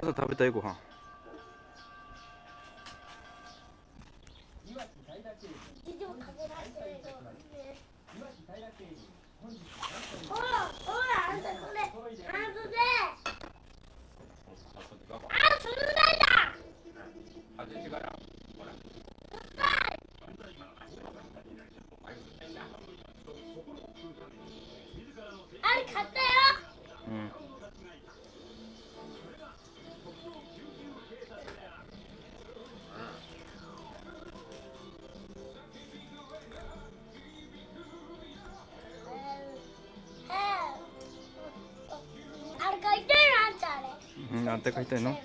朝食べたいご飯。事情かけられてるよほらほらあれあんたであそれだあれ買ったようんうんなんて書いてんの。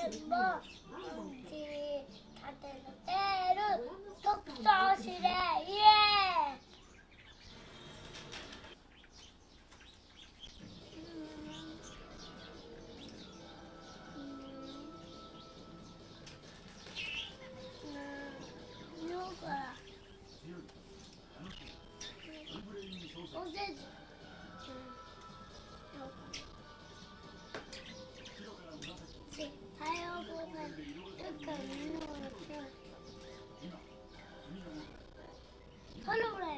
こまでもパンで立てれてるたくさんすれイエー